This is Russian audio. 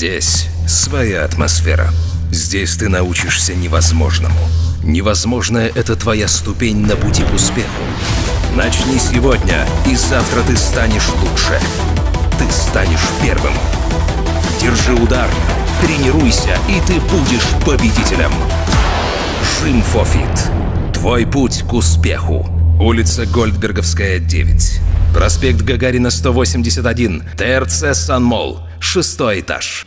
Здесь своя атмосфера. Здесь ты научишься невозможному. Невозможное – это твоя ступень на пути к успеху. Начни сегодня, и завтра ты станешь лучше. Ты станешь первым. Держи удар, тренируйся, и ты будешь победителем. Жим Фофит. Твой путь к успеху. Улица Гольдберговская, 9. Проспект Гагарина, 181. ТРЦ Санмол. Шестой этаж.